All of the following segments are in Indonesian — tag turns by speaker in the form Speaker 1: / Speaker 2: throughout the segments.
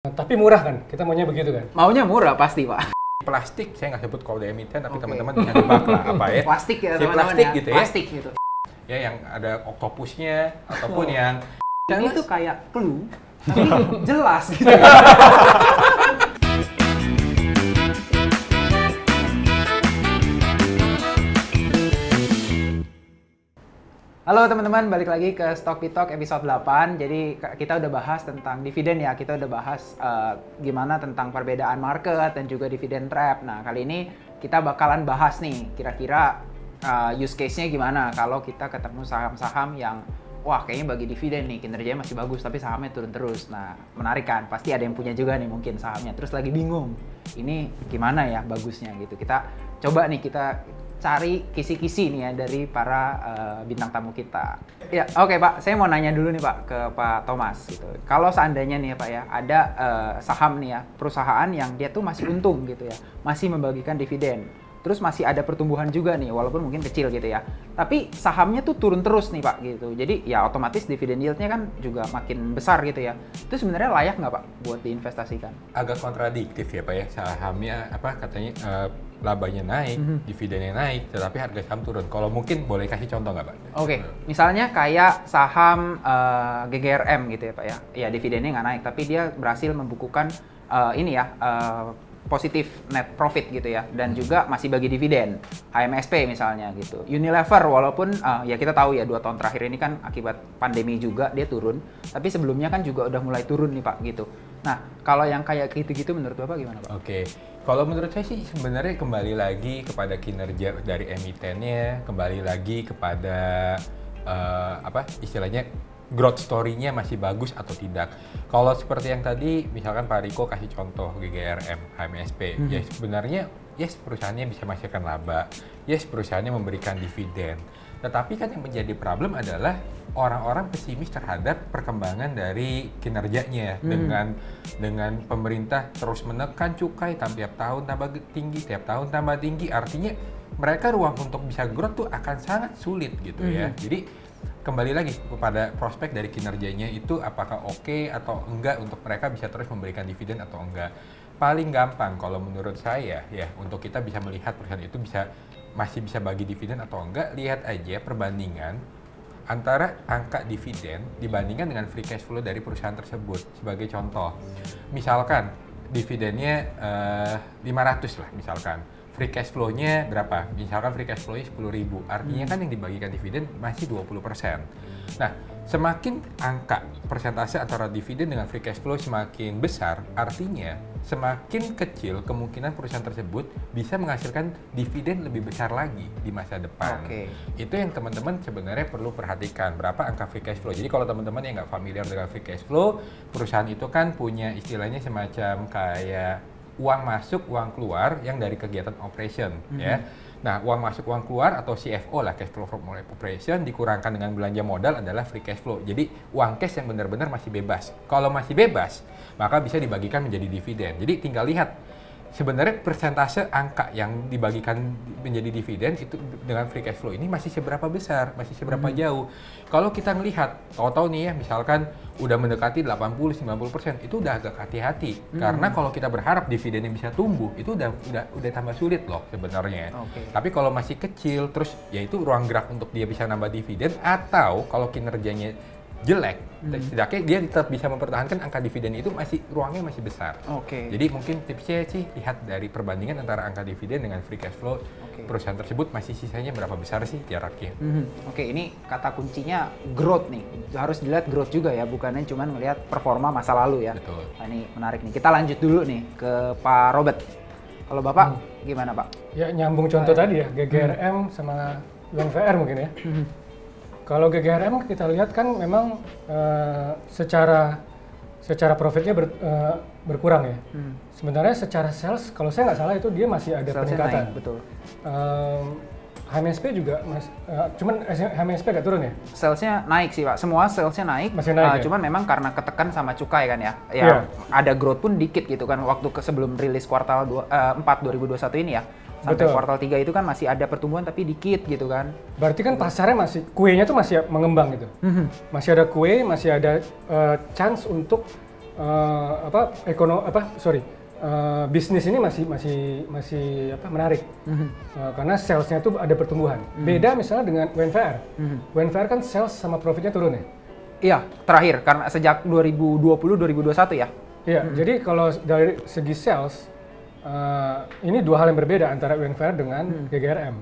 Speaker 1: Tapi murah kan? Kita maunya begitu kan?
Speaker 2: Maunya murah pasti, Pak.
Speaker 3: Plastik, saya nggak sebut kode emiten, tapi teman-teman bisa nebak lah apa ya.
Speaker 2: Plastik ya,
Speaker 3: Si
Speaker 2: teman-teman
Speaker 3: plastik
Speaker 2: ya.
Speaker 3: gitu ya.
Speaker 2: Plastik gitu.
Speaker 3: Ya yang ada oktopusnya ataupun yang
Speaker 2: Ini tuh kayak clue, tapi jelas gitu. Halo teman-teman, balik lagi ke Stock Talk episode 8. Jadi kita udah bahas tentang dividen ya, kita udah bahas eh, gimana tentang perbedaan market dan juga dividen trap. Nah, kali ini kita bakalan bahas nih, kira-kira eh, use case-nya gimana kalau kita ketemu saham-saham yang wah kayaknya bagi dividen nih kinerjanya masih bagus tapi sahamnya turun terus. Nah, menarik kan? Pasti ada yang punya juga nih mungkin sahamnya. Terus lagi bingung. Ini gimana ya bagusnya gitu. Kita coba nih kita cari kisi-kisi nih ya dari para eh, bintang tamu kita. Ya, oke Pak, saya mau nanya dulu nih Pak ke Pak Thomas gitu. Kalau seandainya nih ya Pak ya, ada eh, saham nih ya, perusahaan yang dia tuh masih untung gitu ya, masih membagikan dividen. Terus masih ada pertumbuhan juga nih, walaupun mungkin kecil gitu ya. Tapi sahamnya tuh turun terus nih Pak gitu. Jadi ya otomatis dividen yieldnya kan juga makin besar gitu ya. Itu sebenarnya layak nggak Pak buat diinvestasikan?
Speaker 3: agak kontradiktif ya Pak ya. Sahamnya apa katanya eh, labanya naik,
Speaker 2: Mhm.
Speaker 3: dividennya naik, tetapi harga saham turun. Kalau mungkin boleh kasih contoh nggak Pak?
Speaker 2: Oke, misalnya kayak saham eh, GGRM gitu ya Pak ya. Ya dividennya nggak naik, tapi dia berhasil membukukan eh, ini ya eh, positif net profit gitu ya, dan juga masih bagi dividen. HMSP misalnya gitu. Unilever walaupun eh, ya kita tahu ya dua tahun terakhir ini kan akibat pandemi juga dia turun, tapi sebelumnya kan juga udah mulai turun nih Pak gitu. Nah kalau yang kayak gitu-gitu menurut Bapak gimana Pak?
Speaker 3: Oke, kalau menurut saya sih sebenarnya kembali lagi kepada kinerja dari emitennya, kembali lagi kepada eh, apa istilahnya growth story-nya masih bagus atau tidak. Kalau seperti yang tadi, misalkan Pak Riko kasih contoh GGRM, HMSP,
Speaker 2: Mhm.
Speaker 3: ya sebenarnya yes perusahaannya bisa menghasilkan laba, yes perusahaannya memberikan dividen. Tetapi kan yang menjadi problem adalah orang-orang pesimis terhadap perkembangan dari kinerjanya
Speaker 2: Hmm.
Speaker 3: dengan dengan pemerintah terus menekan cukai tiap tahun tambah tinggi, tiap tahun tambah tinggi, artinya mereka ruang untuk bisa growth tuh akan sangat sulit gitu ya.
Speaker 2: Mhm.
Speaker 3: Jadi kembali lagi kepada prospek dari kinerjanya itu apakah oke atau enggak untuk mereka bisa terus memberikan dividen atau enggak. Paling gampang kalau menurut saya ya untuk kita bisa melihat perusahaan itu bisa masih bisa bagi dividen atau enggak, lihat aja perbandingan antara angka dividen dibandingkan dengan free cash flow dari perusahaan tersebut. Sebagai contoh, misalkan dividennya eh, 500 lah misalkan. Free cash flow-nya berapa? Misalkan free cash flow-nya 10.000. Artinya kan yang dibagikan dividen masih 20%. Nah, semakin angka persentase antara dividen dengan free cash flow semakin besar, artinya semakin kecil kemungkinan perusahaan tersebut bisa menghasilkan dividen lebih besar lagi di masa depan.
Speaker 2: Oke.
Speaker 3: Itu yang teman-teman sebenarnya perlu perhatikan berapa angka free cash flow. Jadi kalau teman-teman yang nggak familiar dengan free cash flow, perusahaan itu kan punya istilahnya semacam kayak uang masuk, uang keluar yang dari kegiatan operation ya. Nah, uang masuk, uang keluar atau CFO lah cash flow from operation dikurangkan dengan belanja modal adalah free cash flow. Jadi uang cash yang benar-benar masih bebas. Kalau masih bebas, maka bisa dibagikan menjadi dividen. Jadi tinggal lihat sebenarnya persentase angka yang dibagikan menjadi dividen itu dengan free cash flow ini masih seberapa besar, masih seberapa jauh. Kalau kita melihat, tahu-tahu nih ya, misalkan udah mendekati 80-90%, itu udah agak hati-hati. Karena kalau kita berharap dividennya bisa tumbuh, itu udah udah udah tambah sulit loh sebenarnya.
Speaker 2: Oke.
Speaker 3: Tapi kalau masih kecil, terus ya itu ruang gerak untuk dia bisa nambah dividen, atau kalau kinerjanya jelek, setidaknya dia tetap bisa mempertahankan angka dividen itu masih ruangnya masih besar.
Speaker 2: Oke.
Speaker 3: Jadi mungkin tipsnya sih lihat dari perbandingan antara angka dividen dengan free cash flow
Speaker 2: Oke.
Speaker 3: perusahaan tersebut masih sisanya berapa besar sih jaraknya.
Speaker 2: Mhm. Oke, ini kata kuncinya growth nih. Harus dilihat growth juga ya, bukannya cuma melihat performa masa lalu ya.
Speaker 3: Betul.
Speaker 2: Nah, ini menarik nih. Kita lanjut dulu nih ke Pak Robert. Kalau Bapak gimana Pak?
Speaker 1: Ya nyambung contoh tadi ya, GGRM sama UNVR mungkin ya. Kalau GGRM kita lihat kan memang eh, secara secara profitnya ber- eh, berkurang ya.
Speaker 2: Hmm.
Speaker 1: Sebenarnya secara sales, kalau saya nggak salah itu dia masih ada
Speaker 2: Salesnya
Speaker 1: peningkatan.
Speaker 2: naik, betul.
Speaker 1: Em, HMSP juga, mas, eh, cuman HMSP nggak turun ya?
Speaker 2: Salesnya naik sih Pak. Semua salesnya naik.
Speaker 1: Masih naik
Speaker 2: Eh,
Speaker 1: ya?
Speaker 2: Cuman memang karena ketekan sama cukai kan ya. Ya
Speaker 1: Iya.
Speaker 2: ada growth pun dikit gitu kan. Waktu ke sebelum rilis kuartal dua, eh, 4 2021 ini ya. Sampai
Speaker 1: Betul.
Speaker 2: kuartal 3 itu kan masih ada pertumbuhan tapi dikit gitu kan.
Speaker 1: Berarti kan pasarnya masih, kuenya tuh masih mengembang gitu.
Speaker 2: Mhm.
Speaker 1: Masih ada kue, masih ada eh, chance untuk eh, apa ekono apa sorry eh, bisnis ini masih masih masih apa menarik Eh, karena salesnya itu ada pertumbuhan. Beda misalnya dengan WNVR. WNVR kan sales sama profitnya turun ya.
Speaker 2: Iya, terakhir karena sejak 2020 2021 ya.
Speaker 1: Iya, jadi kalau dari segi sales eh, ini dua hal yang berbeda antara WNVR dengan GGRM.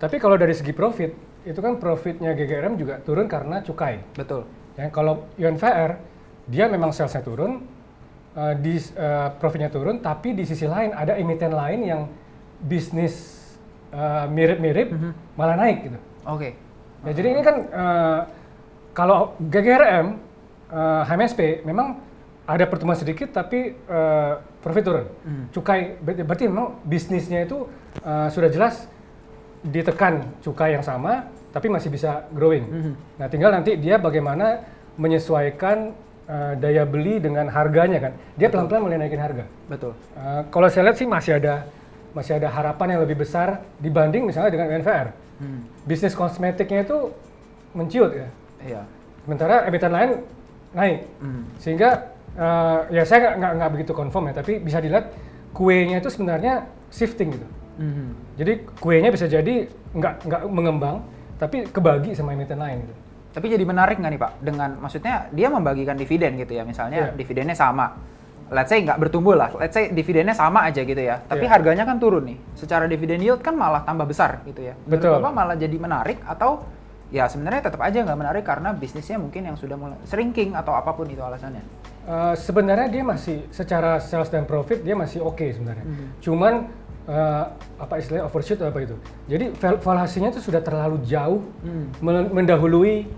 Speaker 1: Tapi kalau dari segi profit itu kan profitnya GGRM juga turun karena cukai.
Speaker 2: Betul.
Speaker 1: Ya, kalau UNVR dia memang salesnya turun, eh, di eh, profitnya turun, tapi di sisi lain ada emiten lain yang bisnis mirip-mirip malah naik gitu.
Speaker 2: Oke.
Speaker 1: Ya, jadi ini kan eh, kalau GGRM eh, HMSP memang ada pertumbuhan sedikit tapi eh, profit turun. Cukai ber- berarti memang bisnisnya itu eh, sudah jelas ditekan cukai yang sama tapi masih bisa growing. Nah, tinggal nanti dia bagaimana menyesuaikan eh, daya beli dengan harganya kan. Dia pelan-pelan mulai naikin harga.
Speaker 2: Betul.
Speaker 1: Eh, kalau saya lihat sih masih ada masih ada harapan yang lebih besar dibanding misalnya dengan UNVR. Bisnis kosmetiknya itu menciut ya.
Speaker 2: Iya.
Speaker 1: Sementara emiten lain naik. Sehingga eh, ya saya nggak- nggak begitu confirm ya, tapi bisa dilihat kuenya itu sebenarnya shifting gitu.
Speaker 2: Mhm.
Speaker 1: Jadi kuenya bisa jadi nggak nggak mengembang, tapi kebagi sama emiten lain gitu.
Speaker 2: Tapi jadi menarik nggak nih Pak? Dengan maksudnya dia membagikan dividen gitu ya, misalnya
Speaker 1: Iya.
Speaker 2: dividennya sama. Let's say nggak bertumbuh lah, let's say dividennya sama aja gitu ya. Tapi
Speaker 1: Iya.
Speaker 2: harganya kan turun nih. Secara dividen yield kan malah tambah besar gitu ya. Menurut
Speaker 1: Betul.
Speaker 2: Bapak malah jadi menarik atau ya sebenarnya tetap aja nggak menarik karena bisnisnya mungkin yang sudah mulai shrinking atau apa pun itu alasannya.
Speaker 1: Eh, sebenarnya dia masih secara sales dan profit dia masih oke sebenarnya. Cuman eh, apa istilahnya overshoot atau apa itu. Jadi val- valuasinya itu sudah terlalu jauh men- mendahului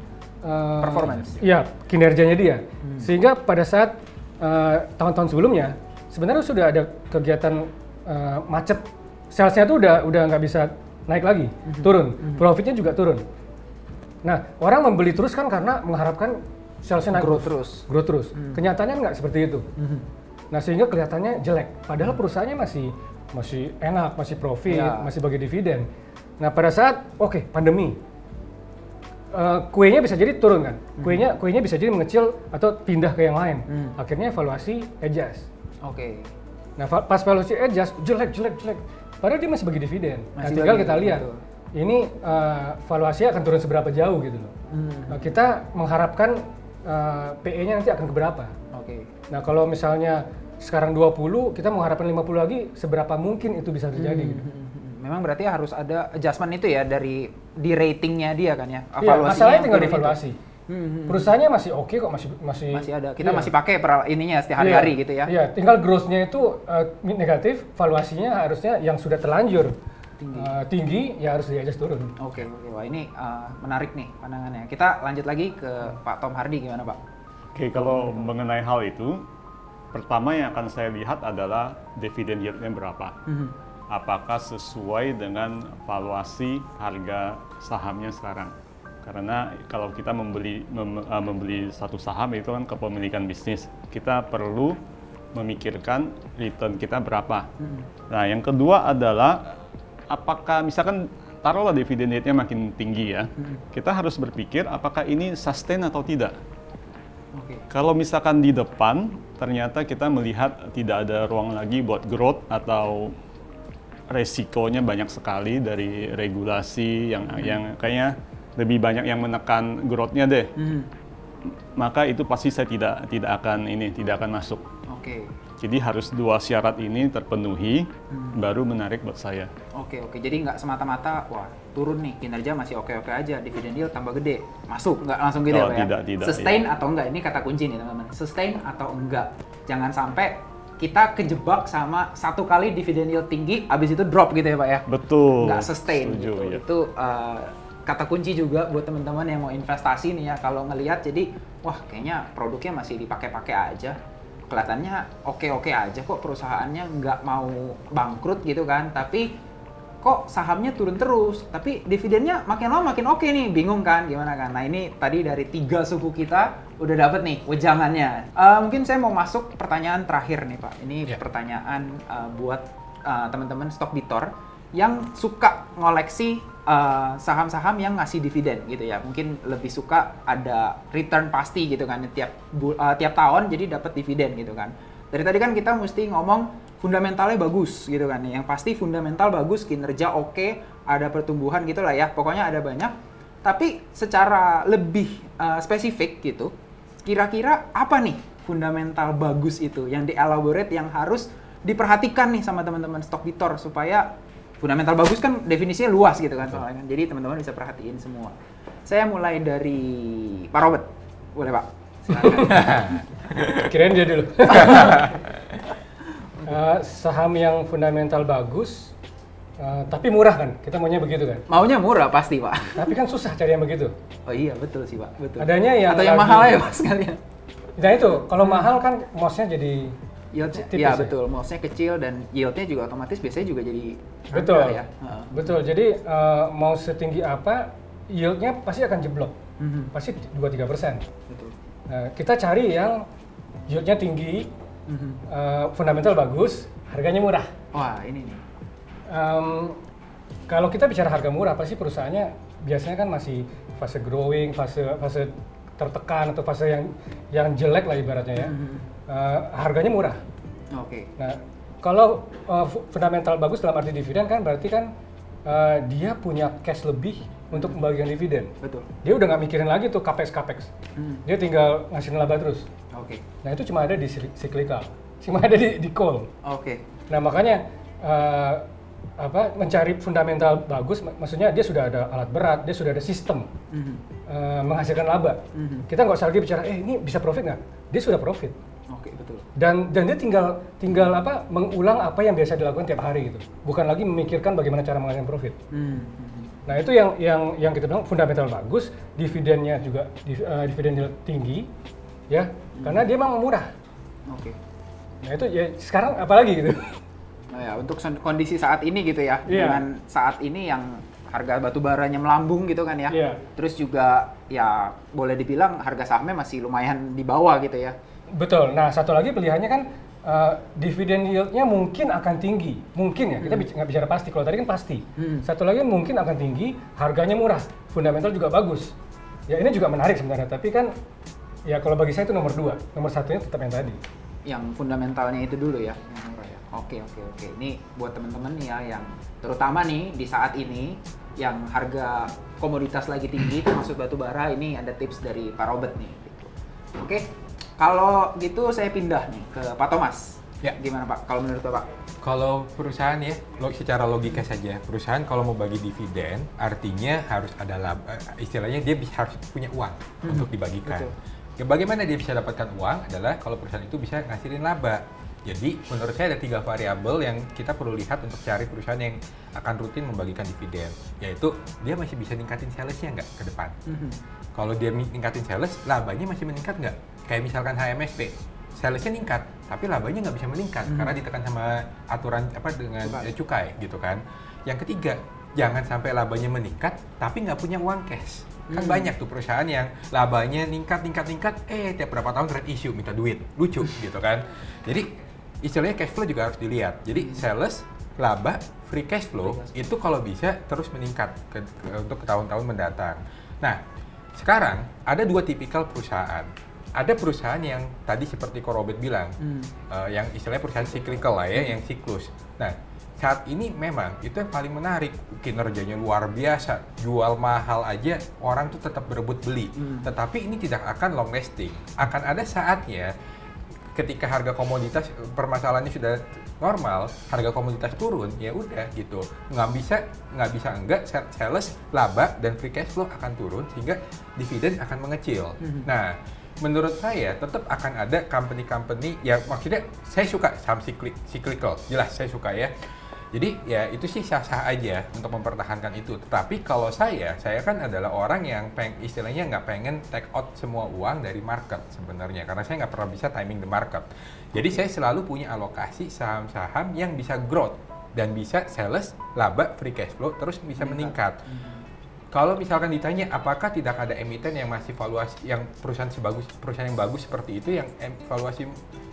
Speaker 1: eh,
Speaker 2: Performance.
Speaker 1: Iya, kinerjanya dia. Sehingga pada saat tahun-tahun sebelumnya sebenarnya sudah ada kegiatan eh, macet salesnya itu udah udah nggak bisa naik lagi, turun. Profitnya juga turun. Nah, orang membeli terus kan karena mengharapkan salesnya naik
Speaker 2: Growth terus.
Speaker 1: growth terus. Kenyataannya nggak seperti itu. Nah sehingga kelihatannya jelek. Padahal perusahaannya masih masih enak, masih profit,
Speaker 2: Ya.
Speaker 1: masih bagi dividen. Nah pada saat oke pandemi, eh, kuenya bisa jadi turun kan, kuenya kuenya bisa jadi mengecil atau pindah ke yang lain. Akhirnya evaluasi adjust.
Speaker 2: Oke.
Speaker 1: Nah va- pas valuasi adjust jelek jelek jelek. Padahal dia masih bagi dividen. Nah,
Speaker 2: Masih
Speaker 1: tinggal
Speaker 2: bagi,
Speaker 1: kita lihat
Speaker 2: betul.
Speaker 1: ini eh, valuasi akan turun seberapa jauh gitu loh. Nah, kita mengharapkan eh, PE-nya nanti akan ke berapa.
Speaker 2: Oke.
Speaker 1: Nah, kalau misalnya sekarang 20, kita mengharapkan 50 lagi, seberapa mungkin itu bisa terjadi gitu.
Speaker 2: Hmm, Memang berarti harus ada adjustment itu ya dari di ratingnya dia kan ya.
Speaker 1: Iya, masalahnya tinggal
Speaker 2: turun itu.
Speaker 1: dievaluasi.
Speaker 2: Hmm,
Speaker 1: Perusahaannya masih oke kok, masih masih
Speaker 2: Masih ada. Kita
Speaker 1: Iya.
Speaker 2: masih pakai per ininya setiap
Speaker 1: Iya,
Speaker 2: hari-hari gitu ya.
Speaker 1: Iya, tinggal growth-nya itu eh, negatif, valuasinya harusnya yang sudah terlanjur
Speaker 2: Tinggi.
Speaker 1: eh, tinggi, ya harus di-adjust turun.
Speaker 2: Oke, oke. Wah, ini uh, menarik nih pandangannya. Kita lanjut lagi ke Pak Tom Hardy gimana, Pak?
Speaker 4: Oke, kalau mengenai hal itu, pertama yang akan saya lihat adalah dividen yieldnya berapa. Apakah sesuai dengan valuasi harga sahamnya sekarang? Karena kalau kita membeli mem- eh, membeli satu saham itu kan kepemilikan bisnis, kita perlu memikirkan return kita berapa. Nah, yang kedua adalah apakah misalkan taruhlah dividen yieldnya makin tinggi ya, kita harus berpikir apakah ini sustain atau tidak.
Speaker 2: Oke.
Speaker 4: Kalau misalkan di depan ternyata kita melihat tidak ada ruang lagi buat growth atau resikonya banyak sekali dari regulasi yang yang kayaknya lebih banyak yang menekan growth-nya deh. Maka itu pasti saya tidak tidak akan ini tidak akan masuk.
Speaker 2: Oke.
Speaker 4: Jadi harus dua syarat ini terpenuhi baru menarik buat saya.
Speaker 2: Oke, oke. Jadi nggak semata-mata, wah turun nih kinerja masih oke-oke aja, dividen yield tambah gede, masuk nggak langsung gitu
Speaker 4: Oh,
Speaker 2: ya Pak ya?
Speaker 4: tidak, tidak,
Speaker 2: Sustain atau enggak? Ini kata kunci nih teman-teman. Sustain atau enggak? Jangan sampai kita kejebak sama satu kali dividen yield tinggi, abis itu drop gitu ya Pak ya?
Speaker 4: Betul.
Speaker 2: nggak sustain
Speaker 4: Setuju,
Speaker 2: gitu.
Speaker 4: ya.
Speaker 2: Itu uh, kata kunci juga buat teman-teman yang mau investasi nih ya. Kalau ngelihat jadi wah kayaknya produknya masih dipakai-pakai aja. Kelihatannya oke-oke aja kok perusahaannya nggak mau bangkrut gitu kan. Tapi kok sahamnya turun terus, tapi dividennya makin lama makin oke nih, bingung kan gimana kan? Nah ini tadi dari tiga suku kita udah dapet nih wejangannya. Eh, mungkin saya mau masuk pertanyaan terakhir nih Pak. Ini
Speaker 3: Ya.
Speaker 2: pertanyaan eh, buat eh, teman-teman stock bitor yang suka ngoleksi eh, saham-saham yang ngasih dividen gitu ya. Mungkin lebih suka ada return pasti gitu kan tiap eh, tiap tahun jadi dapat dividen gitu kan. Dari tadi kan kita mesti ngomong fundamentalnya bagus gitu kan. Yang pasti fundamental bagus, kinerja oke, ada pertumbuhan gitu lah ya. Pokoknya ada banyak. Tapi secara lebih eh, spesifik gitu, kira-kira apa nih fundamental bagus itu yang dielaborate yang harus diperhatikan nih sama teman-teman stock bitor supaya fundamental bagus kan definisinya luas gitu kan soalnya kan. Jadi teman-teman bisa perhatiin semua. Saya mulai dari Pak Robert. Boleh Pak? Silakan.
Speaker 1: Kirain dia dulu. Eh, saham yang fundamental bagus, eh, tapi murah kan? Kita maunya begitu kan?
Speaker 2: Maunya murah pasti Pak.
Speaker 1: Tapi kan susah cari yang begitu.
Speaker 2: Oh iya betul sih Pak, betul.
Speaker 1: Adanya yang
Speaker 2: Atau yang
Speaker 1: lagi-
Speaker 2: mahal ya Pak sekalian.
Speaker 1: Nah itu, kalau mahal kan mosnya jadi
Speaker 2: Yield, ya
Speaker 1: ya?
Speaker 2: betul, mosnya kecil dan yieldnya juga otomatis biasanya juga jadi
Speaker 1: Betul.
Speaker 2: ya.
Speaker 1: Betul. Jadi eh, mau setinggi apa, yieldnya pasti akan jeblok.
Speaker 2: Mhm,
Speaker 1: Pasti 2-3 persen.
Speaker 2: Betul.
Speaker 1: Nah, kita cari yang yieldnya tinggi,
Speaker 2: Mhm.
Speaker 1: eh, fundamental bagus, harganya murah.
Speaker 2: Wah ini nih.
Speaker 1: Em, kalau kita bicara harga murah, pasti perusahaannya biasanya kan masih fase growing, fase fase tertekan atau fase yang yang jelek lah ibaratnya ya.
Speaker 2: Mhm.
Speaker 1: Eh, harganya murah.
Speaker 2: Oke.
Speaker 1: Nah, kalau fu- fundamental bagus dalam arti dividen kan berarti kan eh, dia punya cash lebih untuk membagikan dividen.
Speaker 2: Betul.
Speaker 1: Dia udah nggak mikirin lagi tuh capex capex.
Speaker 2: Hmm,
Speaker 1: Dia tinggal ngasih laba terus.
Speaker 2: Oke.
Speaker 1: Nah itu cuma ada di cyc- cyclical, cuma ada di, di coal.
Speaker 2: Oke.
Speaker 1: Nah makanya eh, apa mencari fundamental bagus, mak- maksudnya dia sudah ada alat berat, dia sudah ada sistem
Speaker 2: Mhm.
Speaker 1: eh, menghasilkan laba.
Speaker 2: Mhm.
Speaker 1: Kita nggak usah lagi bicara, eh ini bisa profit nggak? Dia sudah profit.
Speaker 2: Oke betul.
Speaker 1: Dan dan dia tinggal tinggal apa mengulang apa yang biasa dilakukan tiap hari gitu. Bukan lagi memikirkan bagaimana cara menghasilkan profit.
Speaker 2: Hmm, mhm.
Speaker 1: Nah itu yang yang yang kita bilang fundamental bagus, dividennya juga div- eh, dividennya tinggi, ya karena dia memang murah.
Speaker 2: Oke.
Speaker 1: Nah itu ya sekarang apalagi gitu.
Speaker 2: Nah ya untuk kondisi saat ini gitu ya,
Speaker 1: Iya.
Speaker 2: dengan saat ini yang harga batu baranya melambung gitu kan ya.
Speaker 1: Iya.
Speaker 2: Terus juga ya boleh dibilang harga sahamnya masih lumayan di bawah gitu ya.
Speaker 1: Betul. Nah, satu lagi pilihannya kan uh, dividen yieldnya mungkin akan tinggi. Mungkin ya, kita bic- nggak bicara pasti. Kalau tadi kan pasti.
Speaker 2: Hmm.
Speaker 1: Satu lagi mungkin akan tinggi, harganya murah, fundamental juga bagus. Ya ini juga menarik sebenarnya. Tapi kan ya kalau bagi saya itu nomor dua. Nomor satunya tetap yang tadi.
Speaker 2: Yang fundamentalnya itu dulu ya. ya. Oke oke oke. Ini buat teman-teman ya yang terutama nih di saat ini yang harga komoditas lagi tinggi termasuk batu bara ini ada tips dari Pak Robert nih. gitu. Oke. Kalau gitu saya pindah nih ke Pak Thomas.
Speaker 3: Ya.
Speaker 2: Gimana Pak? Kalau menurut Bapak?
Speaker 3: Kalau perusahaan ya, lo secara logika saja, perusahaan kalau mau bagi dividen, artinya harus ada laba, eh, istilahnya dia harus punya uang untuk dibagikan.
Speaker 2: betul.
Speaker 3: Ya, bagaimana dia bisa dapatkan uang adalah kalau perusahaan itu bisa ngasilin laba. Jadi menurut saya ada tiga variabel yang kita perlu lihat untuk cari perusahaan yang akan rutin membagikan dividen, yaitu dia masih bisa ningkatin salesnya nggak ke depan.
Speaker 2: Mhm.
Speaker 3: Kalau dia ningkatin sales, labanya masih meningkat nggak? Kayak misalkan HMSP, salesnya ningkat, tapi labanya nggak bisa meningkat
Speaker 2: Hmm.
Speaker 3: karena ditekan sama aturan apa dengan
Speaker 2: Cukai.
Speaker 3: eh, cukai gitu kan. Yang ketiga, jangan sampai labanya meningkat tapi nggak punya uang cash. Kan
Speaker 2: Hmm.
Speaker 3: banyak tuh perusahaan yang labanya ningkat, ningkat, ningkat, eh tiap berapa tahun red issue minta duit, lucu gitu kan. Jadi istilahnya cash flow juga harus dilihat. Jadi sales, laba, free cash flow itu kalau bisa terus meningkat ke- ke- untuk ke tahun-tahun mendatang. Nah, sekarang ada dua tipikal perusahaan. Ada perusahaan yang tadi seperti Korobet bilang,
Speaker 2: Hmm.
Speaker 3: eh, yang istilahnya perusahaan cyclical lah ya, yang siklus. Nah, saat ini memang itu yang paling menarik, kinerjanya luar biasa, jual mahal aja orang tuh tetap berebut beli.
Speaker 2: Hmm.
Speaker 3: Tetapi ini tidak akan long lasting. Akan ada saatnya ketika harga komoditas permasalahannya sudah normal, harga komoditas turun, ya udah gitu. Nggak bisa nggak bisa enggak sa- sales, laba dan free cash flow akan turun sehingga dividen akan mengecil.
Speaker 2: Mhm.
Speaker 3: Nah, menurut saya tetap akan ada company-company ya maksudnya saya suka saham cyclic- cyclical, jelas saya suka ya. Jadi ya itu sih sah-sah aja untuk mempertahankan itu. Tetapi kalau saya, saya kan adalah orang yang peng, istilahnya nggak pengen take out semua uang dari market sebenarnya. Karena saya nggak pernah bisa timing the market. Jadi saya selalu punya alokasi saham-saham yang bisa growth dan bisa sales, laba, free cash flow terus bisa meningkat. Kalau misalkan ditanya apakah tidak ada emiten yang masih valuasi yang perusahaan sebagus perusahaan yang bagus seperti itu yang valuasi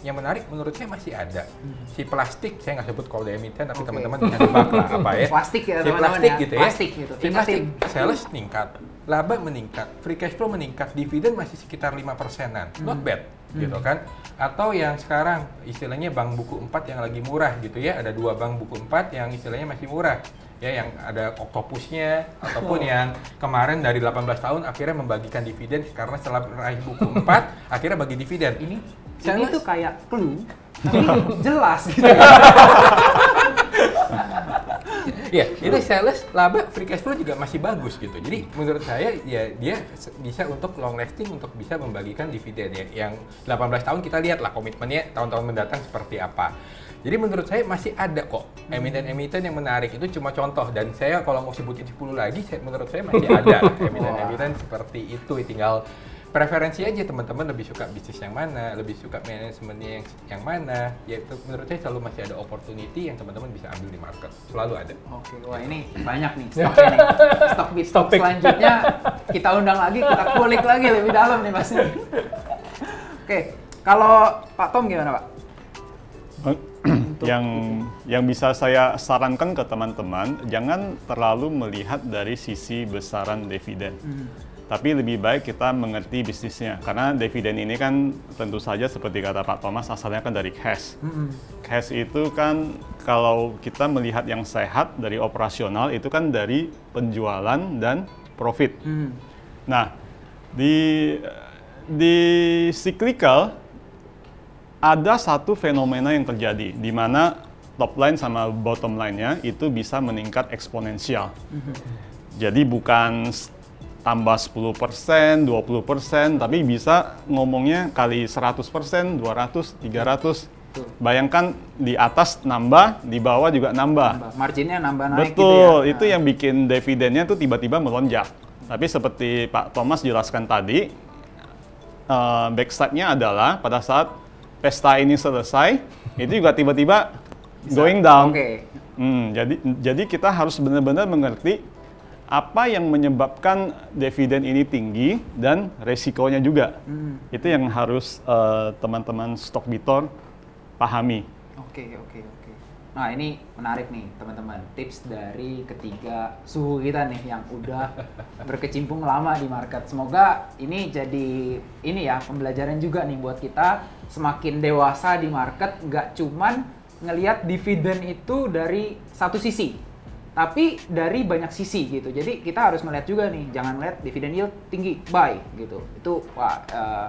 Speaker 3: yang menarik menurut saya masih ada. Si plastik saya nggak sebut kalau emiten tapi
Speaker 2: Oke.
Speaker 3: teman-teman bisa nebak lah apa ya.
Speaker 2: Plastik ya,
Speaker 3: Si
Speaker 2: teman-teman
Speaker 3: plastik
Speaker 2: ya.
Speaker 3: gitu ya.
Speaker 2: Plastik gitu.
Speaker 3: Si plastik sales meningkat, laba meningkat, free cash flow meningkat, dividen masih sekitar 5 persenan. Not
Speaker 2: Hmm.
Speaker 3: bad gitu kan. Atau yang sekarang istilahnya bank buku 4 yang lagi murah gitu ya. Ada dua bank buku 4 yang istilahnya masih murah. Ya yang ada oktopusnya ataupun
Speaker 2: Oh.
Speaker 3: yang kemarin dari 18 tahun akhirnya membagikan dividen karena setelah meraih buku 4 akhirnya bagi dividen.
Speaker 2: Ini
Speaker 3: Sales-
Speaker 2: ini tuh kayak clue, tapi jelas gitu.
Speaker 3: Ya, itu sales laba free cash flow juga masih bagus gitu. Jadi menurut saya ya dia bisa untuk long lasting untuk bisa membagikan dividen ya. Yang 18 tahun kita lihat lah komitmennya tahun-tahun mendatang seperti apa. Jadi menurut saya masih ada kok emiten-emiten yang menarik itu cuma contoh dan saya kalau mau sebutin 10 lagi saya, menurut saya masih ada emiten-emiten seperti itu tinggal preferensi aja teman-teman lebih suka bisnis yang mana, lebih suka manajemennya yang yang mana. Ya itu menurut saya selalu masih ada opportunity yang teman-teman bisa ambil di market. Selalu ada.
Speaker 2: Oke, wah ini banyak nih stoknya nih. Stok bit stok selanjutnya kita undang lagi, kita kulik lagi lebih dalam nih Mas. Oke, kalau Pak Tom gimana Pak?
Speaker 4: Yang yang bisa saya sarankan ke teman-teman jangan terlalu melihat dari sisi besaran dividen. Tapi lebih baik kita mengerti bisnisnya karena dividen ini kan tentu saja seperti kata Pak Thomas asalnya kan dari cash. Cash itu kan kalau kita melihat yang sehat dari operasional itu kan dari penjualan dan profit. Nah, di di cyclical ada satu fenomena yang terjadi di mana top line sama bottom line-nya itu bisa meningkat eksponensial. Jadi bukan tambah 10%, 20%, tapi bisa ngomongnya kali 100%, 200, 300. Bayangkan di atas nambah, di bawah juga nambah.
Speaker 2: Nambah, Marginnya nambah naik
Speaker 4: Betul,
Speaker 2: gitu ya.
Speaker 4: itu yang bikin dividennya tuh tiba-tiba melonjak. Tapi seperti Pak Thomas jelaskan tadi, eh, backside-nya adalah pada saat pesta ini selesai, itu juga tiba-tiba going down.
Speaker 2: Oke.
Speaker 4: Hmm, jadi jadi kita harus benar-benar mengerti apa yang menyebabkan dividen ini tinggi dan resikonya juga. Itu yang harus eh, teman-teman stock bitor pahami.
Speaker 2: Oke, oke, oke. Nah, ini menarik nih, teman-teman. Tips dari ketiga suhu kita nih yang udah berkecimpung lama di market. Semoga ini jadi ini ya pembelajaran juga nih buat kita semakin dewasa di market, nggak cuman ngelihat dividen itu dari satu sisi, tapi dari banyak sisi gitu. Jadi kita harus melihat juga nih, jangan melihat dividen yield tinggi, buy gitu. Itu wah eh,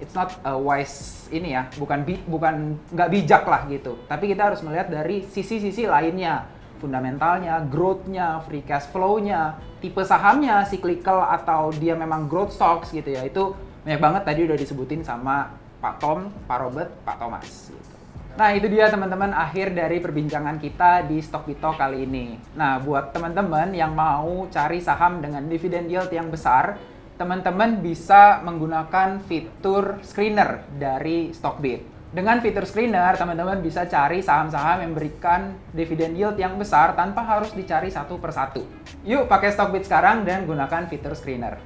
Speaker 2: it's not a wise ini ya, bukan bi- bukan nggak bijak lah gitu. Tapi kita harus melihat dari sisi-sisi lainnya, fundamentalnya, growth-nya, free cash flow-nya, tipe sahamnya, cyclical atau dia memang growth stocks gitu ya. Itu banyak banget tadi udah disebutin sama Pak Tom, Pak Robert, Pak Thomas gitu. Nah itu dia teman-teman akhir dari perbincangan kita di Stock Bito kali ini. Nah buat teman-teman yang mau cari saham dengan dividen yield yang besar, teman-teman bisa menggunakan fitur screener dari Stockbit. Dengan fitur screener, teman-teman bisa cari saham-saham yang memberikan dividen yield yang besar tanpa harus dicari satu persatu. Yuk pakai Stockbit sekarang dan gunakan fitur screener.